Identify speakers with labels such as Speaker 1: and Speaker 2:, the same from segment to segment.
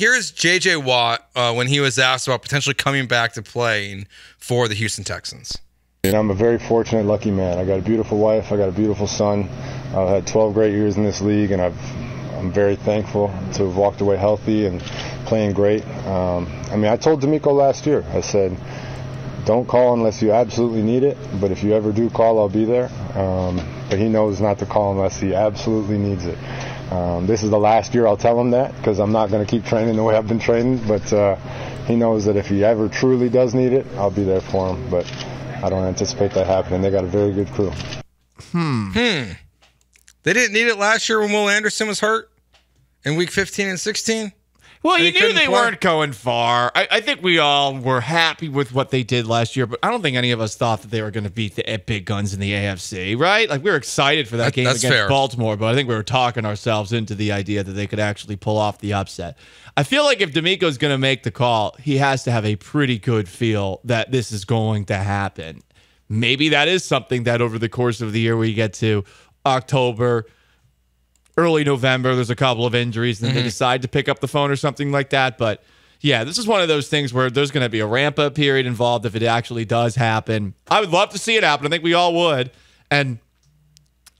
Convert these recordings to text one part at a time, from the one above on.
Speaker 1: here's J.J. Watt uh, when he was asked about potentially coming back to playing for the Houston Texans.
Speaker 2: And I'm a very fortunate, lucky man. I got a beautiful wife. I got a beautiful son. I've had 12 great years in this league, and I've, I'm very thankful to have walked away healthy and playing great. Um, I mean, I told DeMeco last year. I said, "Don't call unless you absolutely need it. But if you ever do call, I'll be there." Um, but he knows not to call unless he absolutely needs it. Um, this is the last year I'll tell him that because I'm not going to keep training the way I've been training. But uh, he knows that if he ever truly does need it, I'll be there for him. But I don't anticipate that happening. They got a very good crew.
Speaker 1: Hmm. They didn't need it last year when Will Anderson was hurt in week 15 and 16.
Speaker 3: Well, you knew they
Speaker 1: play.
Speaker 3: weren't going far. I, I think we all were happy with what they did last year, but I don't think any of us thought that they were going to beat the big guns in the AFC, right? Like we were excited for that,
Speaker 1: That-
Speaker 3: game against
Speaker 1: fair.
Speaker 3: Baltimore, but I think we were talking ourselves into the idea that they could actually pull off the upset. I feel like if DeMeco's going to make the call, he has to have a pretty good feel that this is going to happen. Maybe that is something that over the course of the year we get to October, early November, there's a couple of injuries, and then they decide to pick up the phone or something like that. But yeah, this is one of those things where there's going to be a ramp up period involved if it actually does happen. I would love to see it happen. I think we all would. And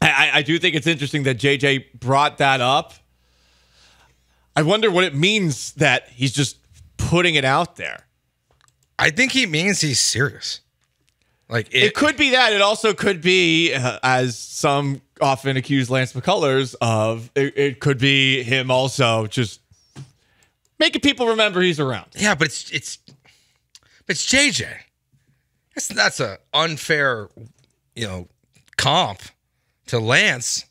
Speaker 3: I, I do think it's interesting that JJ brought that up. I wonder what it means that he's just putting it out there.
Speaker 1: I think he means he's serious. Like it,
Speaker 3: It could be that. It also could be, uh, as some often accuse Lance McCullers of, it, it could be him also just making people remember he's around.
Speaker 1: Yeah, but it's it's it's JJ. That's that's a unfair, you know, comp to Lance.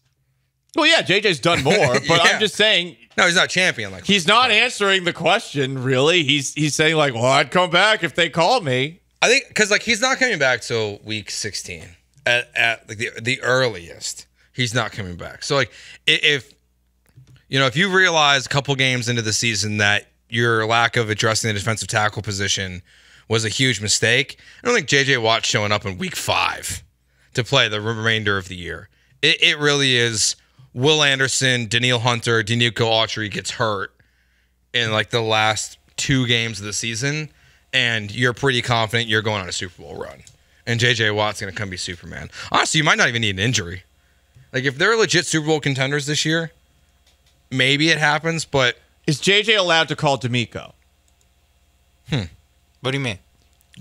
Speaker 3: Well, yeah, JJ's done more, but
Speaker 1: Yeah.
Speaker 3: I'm just saying
Speaker 1: No, he's not champion. Like
Speaker 3: he's not answering the question. Really, he's he's saying like, "Well, I'd come back if they called me."
Speaker 1: I think because like he's not coming back till week 16 at, at like the the earliest. He's not coming back. So like if you know if you realize a couple games into the season that your lack of addressing the defensive tackle position was a huge mistake, I don't think JJ Watt showing up in week five to play the remainder of the year. It, it really is Will Anderson, Danielle Hunter, Denico Autry gets hurt in like the last two games of the season, and you're pretty confident you're going on a Super Bowl run. And JJ Watt's going to come be Superman. Honestly, you might not even need an injury. Like if they're legit Super Bowl contenders this year, maybe it happens, but
Speaker 3: Is JJ allowed to call DeMeco? Hmm.
Speaker 4: What do you mean?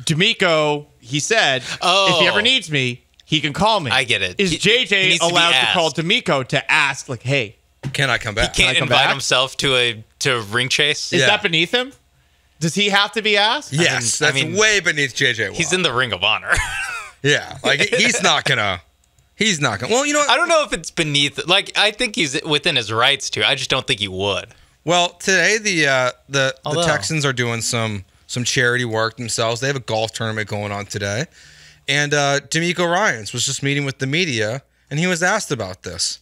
Speaker 3: DeMeco, he said,
Speaker 4: Oh.
Speaker 3: if he ever needs me, he can call me.
Speaker 4: I get it.
Speaker 3: Is
Speaker 4: He-
Speaker 3: JJ
Speaker 4: he needs to
Speaker 3: allowed to, call DeMeco to ask, like, hey,
Speaker 1: can I come back?
Speaker 4: He Can't
Speaker 3: come
Speaker 4: invite
Speaker 3: back?
Speaker 4: himself to a to a ring chase.
Speaker 3: is
Speaker 1: Yeah.
Speaker 3: that beneath him? Does he have to be asked?
Speaker 1: yes,
Speaker 4: I
Speaker 1: that's
Speaker 4: mean,
Speaker 1: way beneath JJ Watt.
Speaker 4: He's in the Ring of Honor.
Speaker 1: yeah, like he's not gonna. He's not gonna. Well, you know what?
Speaker 4: I don't know if it's beneath. Like I think he's within his rights to. I just don't think he would.
Speaker 1: Well, today the uh, the
Speaker 4: Although-
Speaker 1: the Texans are doing some some charity work themselves. They have a golf tournament going on today, and uh, DeMeco Ryans was just meeting with the media, and he was asked about this.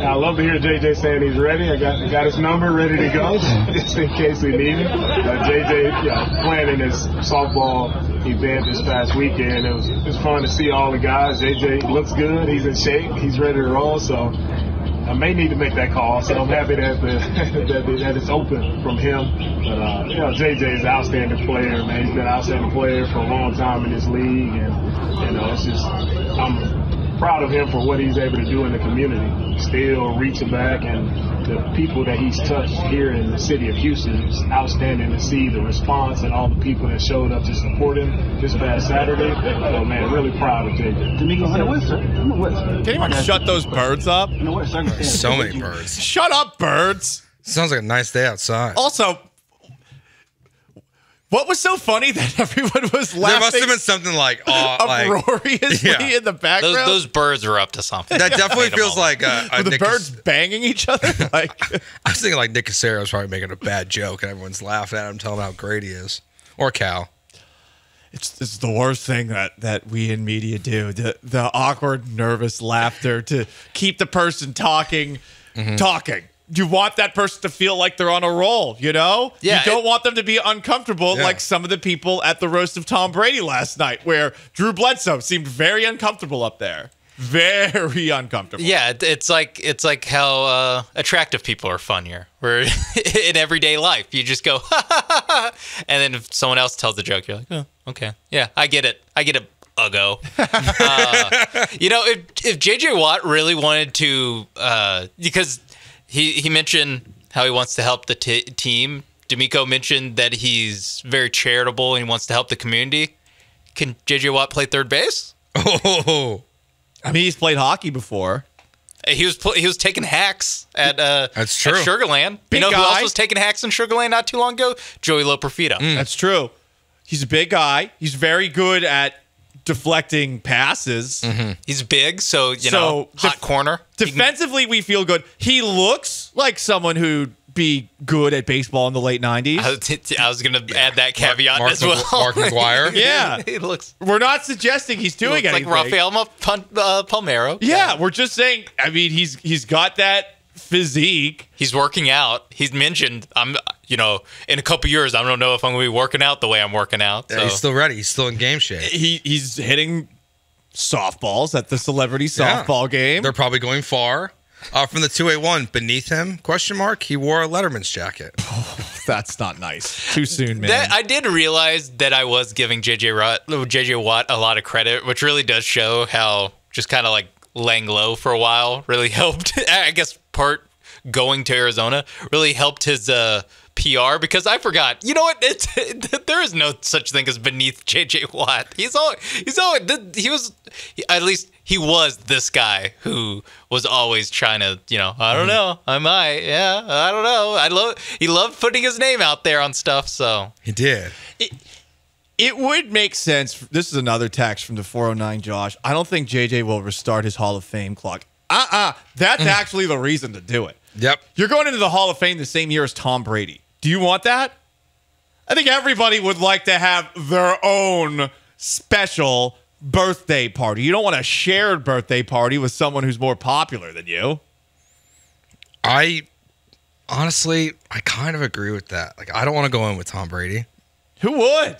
Speaker 5: I love to hear JJ saying he's ready. I got got his number ready to go, just in case we need him. Uh, JJ yeah, playing in his softball event this past weekend. It was it was fun to see all the guys. JJ looks good. He's in shape. He's ready to roll. So I may need to make that call. So I'm happy that the, that, the, that it's open from him. But uh, you know, JJ is an outstanding player. Man, he's been an outstanding player for a long time in this league, and you know, it's just I'm proud of him for what he's able to do in the community. Still reaching back and the people that he's touched here in the city of Houston. It's outstanding to see the response and all the people that showed up to support him this past Saturday. So man, really proud of JJ.
Speaker 3: Can anyone shut those birds up?
Speaker 1: So many birds.
Speaker 3: Shut up, birds.
Speaker 1: Sounds like a nice day outside.
Speaker 3: Also, what was so funny that everyone was laughing?
Speaker 1: there must have been something like, oh, like
Speaker 3: uproariously
Speaker 1: Yeah.
Speaker 3: in the background?
Speaker 4: Those those birds are up to something.
Speaker 1: that definitely feels like a, a
Speaker 3: Were the
Speaker 1: Nick-
Speaker 3: birds banging each other? Like,
Speaker 1: I was thinking like Nick Caserio was probably making a bad joke, and everyone's laughing at him, telling him how great he is, or Cal.
Speaker 3: it's, it's the worst thing that, that we in media do. The, the awkward, nervous laughter to keep the person talking,
Speaker 1: Mm-hmm.
Speaker 3: talking. You want that person to feel like they're on a roll, you know?
Speaker 4: Yeah,
Speaker 3: You don't
Speaker 4: it-
Speaker 3: want them to be uncomfortable
Speaker 1: Yeah.
Speaker 3: like some of the people at the roast of Tom Brady last night, where Drew Bledsoe seemed very uncomfortable up there. very uncomfortable.
Speaker 4: Yeah, it's like it's like how uh, attractive people are funnier. here. Where in everyday life you just go, ha, ha, ha, ha, and then if someone else tells the joke, you're like, oh, okay, yeah, I get it, I get it, Uggo. uh, you know, if if JJ Watt really wanted to, uh, because he he mentioned how he wants to help the t- team. DeMeco mentioned that he's very charitable and he wants to help the community. Can JJ Watt play third base?
Speaker 1: Oh,
Speaker 3: I mean, he's played hockey before.
Speaker 4: He was pl- he was taking hacks at uh
Speaker 1: That's true.
Speaker 4: at Sugarland.
Speaker 3: Big
Speaker 4: you know who
Speaker 3: guy.
Speaker 4: else was taking hacks in Sugarland not too long ago? Joey Loperfido.
Speaker 3: That's true. He's a big guy. He's very good at deflecting passes.
Speaker 4: He's big, so you
Speaker 3: So,
Speaker 4: know, hot
Speaker 3: def-
Speaker 4: corner. He can-
Speaker 3: Defensively, we feel good. He looks like someone who'd be good at baseball in the late 90s.
Speaker 4: I was, I was gonna add that caveat
Speaker 1: Mark
Speaker 4: as well.
Speaker 1: Mark McGwire.
Speaker 3: Yeah.
Speaker 4: he looks,
Speaker 3: We're not suggesting he's
Speaker 4: he
Speaker 3: doing
Speaker 4: looks like. Rafael Ma- Pun- uh, Palmeiro.
Speaker 3: Yeah, we're just saying. I mean, he's he's got that physique.
Speaker 4: he's working out. He's mentioned I'm, you know, in a couple years, I don't know if I'm gonna be working out the way I'm working out.
Speaker 1: Yeah, he's still ready. He's still in game shape.
Speaker 3: He he's hitting softballs at the celebrity
Speaker 1: Yeah.
Speaker 3: softball game.
Speaker 1: They're probably going far. Uh, from the 281, beneath him, question mark, he wore a Letterman's jacket.
Speaker 3: That's not nice. Too soon, man.
Speaker 4: That, I did realize that I was giving JJ Watt, JJ Watt a lot of credit, which really does show how just kind of like laying low for a while really helped. I guess part going to Arizona really helped his uh, PR because I forgot. You know what? It's, there is no such thing as beneath JJ Watt. He's all he's all he was at least he was this guy who was always trying to you know I don't know I might yeah I don't know I love he loved putting his name out there on stuff so
Speaker 1: He did.
Speaker 3: it would make sense. This is another text from the 409 Josh. I don't think JJ will restart his Hall of Fame clock. Uh uh That's actually the reason to do it.
Speaker 1: Yep.
Speaker 3: You're going into the Hall of Fame the same year as Tom Brady. Do you want that? I think everybody would like to have their own special birthday party. You don't want a shared birthday party with someone who's more popular than you.
Speaker 1: I honestly, I kind of agree with that. Like, I don't want to go in with Tom Brady.
Speaker 3: Who would?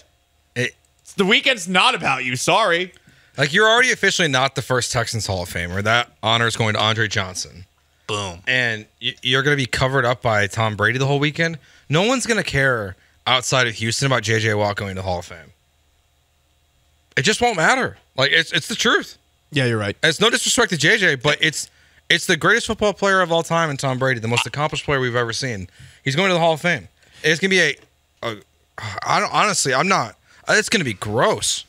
Speaker 1: It,
Speaker 3: The weekend's not about you. Sorry.
Speaker 1: like, you're already officially not the first Texans Hall of Famer. That honor is going to Andre Johnson.
Speaker 4: boom
Speaker 1: And you're going to be covered up by Tom Brady the whole weekend. No one's going to care outside of Houston about JJ Watt going to the Hall of Fame. It just won't matter. Like, it's, it's the truth.
Speaker 3: Yeah, you're right.
Speaker 1: And it's no disrespect to JJ, but it's it's the greatest football player of all time in Tom Brady, the most accomplished player we've ever seen. He's going to the Hall of Fame. It's gonna be a, a I don't honestly, I'm not. Uh, it's gonna be gross,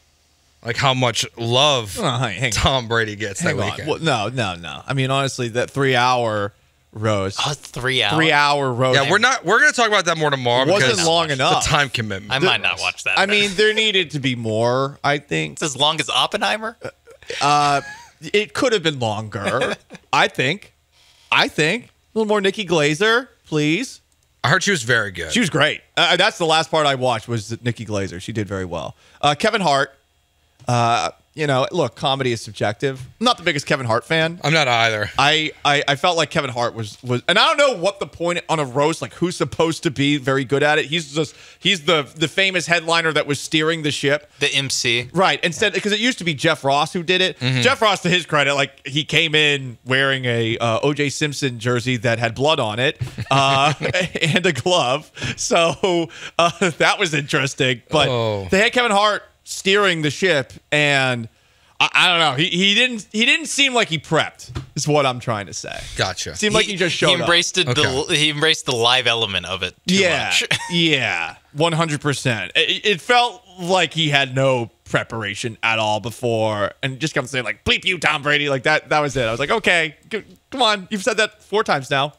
Speaker 1: like how much love
Speaker 3: Oh, hang- hang on.
Speaker 1: Tom Brady gets
Speaker 3: Hang
Speaker 1: that
Speaker 3: on.
Speaker 1: weekend.
Speaker 3: Well, no, no, no. I mean, honestly, that three hour roast,
Speaker 4: oh, three hours
Speaker 3: three hour roast.
Speaker 1: yeah, we're not. We're gonna talk about that more tomorrow.
Speaker 3: It wasn't
Speaker 1: because
Speaker 3: long
Speaker 1: the
Speaker 3: enough.
Speaker 1: time commitment.
Speaker 4: I might not watch that
Speaker 3: I
Speaker 4: then.
Speaker 3: mean, there needed to be more. I think
Speaker 4: It's as long as Oppenheimer uh, uh,
Speaker 3: it could have been longer. I think. I think a little more Nikki Glazer, please.
Speaker 1: I heard she was very good.
Speaker 3: She was great. Uh, that's the last part I watched was Nikki Glazer. She did very well. Uh, Kevin Hart. Uh, you know, look, comedy is subjective. I'm not the biggest Kevin Hart fan.
Speaker 1: I'm not either.
Speaker 3: I, I I felt like Kevin Hart was was, and I don't know what the point on a roast like who's supposed to be very good at it. He's just he's the the famous headliner that was steering the ship.
Speaker 4: the MC
Speaker 3: Right. Instead, because it used to be Jeff Ross who did it. Jeff Ross, to his credit, like he came in wearing a uh, OJ Simpson jersey that had blood on it uh, and a glove. So uh, that was interesting. But
Speaker 1: Oh.
Speaker 3: they had Kevin Hart steering the ship, and I, I don't know. He, he didn't he didn't seem like he prepped. Is what I'm trying to say.
Speaker 1: Gotcha.
Speaker 3: Seemed like he, just showed
Speaker 4: he embraced it, the
Speaker 1: Okay.
Speaker 4: he embraced the live element of it too
Speaker 3: yeah,
Speaker 4: much.
Speaker 3: yeah, one hundred percent. It felt like he had no preparation at all before, and just come saying like "bleep you, Tom Brady," like that. That was it. I was like, okay, g- come on, you've said that four times now.